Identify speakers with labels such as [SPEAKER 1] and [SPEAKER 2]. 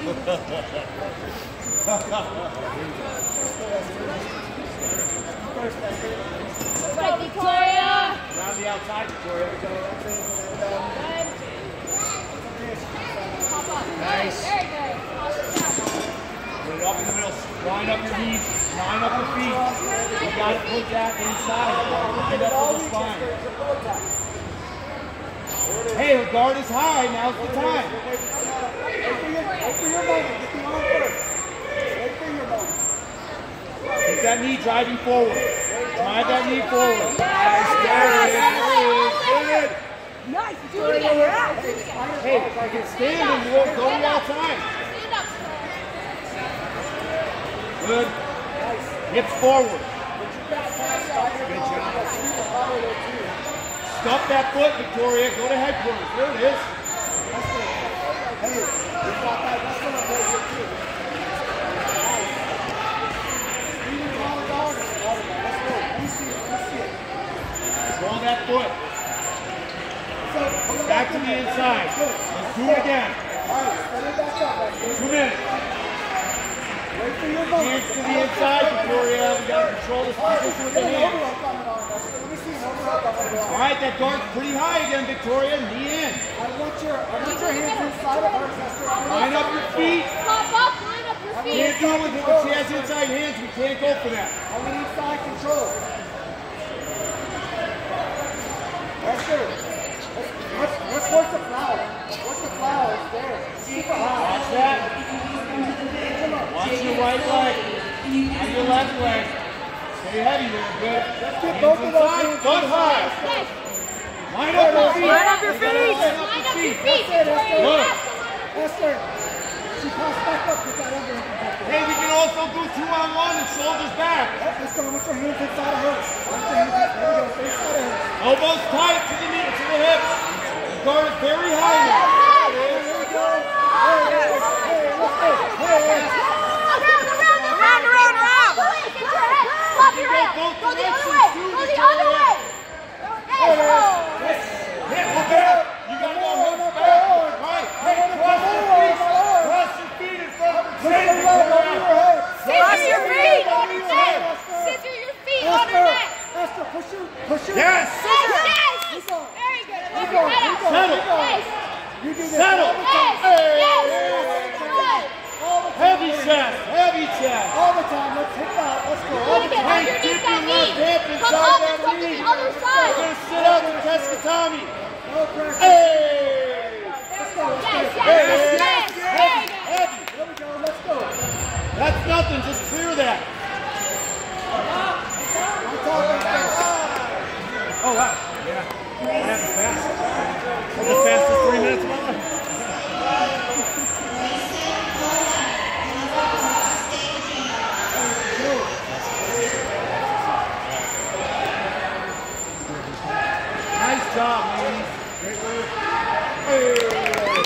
[SPEAKER 1] Right, Victoria.
[SPEAKER 2] Around the outside, Victoria.
[SPEAKER 1] Pop up.
[SPEAKER 2] Nice.
[SPEAKER 1] Very good.
[SPEAKER 2] Put it up in the middle. Line up your knees. Line up your feet. You got to put that inside. Get up with the spine. Hey, her guard is high. Now's the time. Keep that knee driving forward. Drive that knee forward. Nice. There it is. There it is. Good.
[SPEAKER 1] Nice. Do it again.
[SPEAKER 2] Hey, if I can stand and go the outside.
[SPEAKER 1] Stand up.
[SPEAKER 2] Good. Hips forward. Good job. Stuff that foot, Victoria. Go to headquarters. There it is. Roll that foot. Back to the inside. Let's do it again. Two minutes. Hands to the inside, Victoria. We got to control this position with the hands. All right, that guard's pretty high again, Victoria. Knee in. Line up your feet.
[SPEAKER 1] Pop up. Line up your feet.
[SPEAKER 2] Can't do it with when she has inside hands. We can't go for that. I need inside control.
[SPEAKER 3] Esther, let's work the flower. Work the flower. It's there. Super high.
[SPEAKER 2] Watch that. Watch your right leg. And your left leg. Stay heavy there, good.
[SPEAKER 3] get
[SPEAKER 2] Hands
[SPEAKER 3] both of those
[SPEAKER 2] inside, butt high. Line up your feet.
[SPEAKER 1] Line up your feet.
[SPEAKER 2] line up
[SPEAKER 1] Line
[SPEAKER 2] your
[SPEAKER 1] up your
[SPEAKER 2] feet.
[SPEAKER 1] feet. Victoria.
[SPEAKER 2] Good.
[SPEAKER 3] Esther, she passed back up with that under.
[SPEAKER 2] Hey, we can also do two on one and shoulders back.
[SPEAKER 3] Esther, with your hands inside of hers. With your hands in- There we go. Inside of hers.
[SPEAKER 2] Elbows tight to the knee, to the hips. The guard is very high now. There it is.
[SPEAKER 1] Around, around, around, around, around. Go in, get your head. Pop your head.
[SPEAKER 2] both
[SPEAKER 1] Go the other
[SPEAKER 2] directions,
[SPEAKER 1] way.
[SPEAKER 2] too,
[SPEAKER 1] Go the
[SPEAKER 2] Victoria.
[SPEAKER 1] other way. Yes.
[SPEAKER 2] Hip back. You gotta go hips back. Right. Hey, cross your feet. Cross your feet in front of the chin, Victoria.
[SPEAKER 1] Scissor your feet on her neck. Scissor your feet on her
[SPEAKER 3] Esther, push your, push your.
[SPEAKER 2] Yes.
[SPEAKER 1] Yes, yes. Very good. Pop your head up.
[SPEAKER 2] Settle.
[SPEAKER 1] Yes.
[SPEAKER 3] You do this
[SPEAKER 2] Settle.
[SPEAKER 3] all the time.
[SPEAKER 1] Yes. Yes. Good.
[SPEAKER 3] All the time.
[SPEAKER 2] Heavy chest. Heavy chest.
[SPEAKER 3] All the time. Let's hit that. Let's go. All the time.
[SPEAKER 2] Hey,
[SPEAKER 1] Underneath
[SPEAKER 2] dip
[SPEAKER 1] that
[SPEAKER 2] your left
[SPEAKER 1] knee.
[SPEAKER 2] hip
[SPEAKER 1] Come
[SPEAKER 2] inside
[SPEAKER 1] up
[SPEAKER 2] that
[SPEAKER 1] and come to
[SPEAKER 2] knee.
[SPEAKER 1] the other
[SPEAKER 2] We're gonna sit up and test Katami.
[SPEAKER 3] No pressure.
[SPEAKER 2] Hey.
[SPEAKER 1] Good
[SPEAKER 2] job, man. Great work. Hey.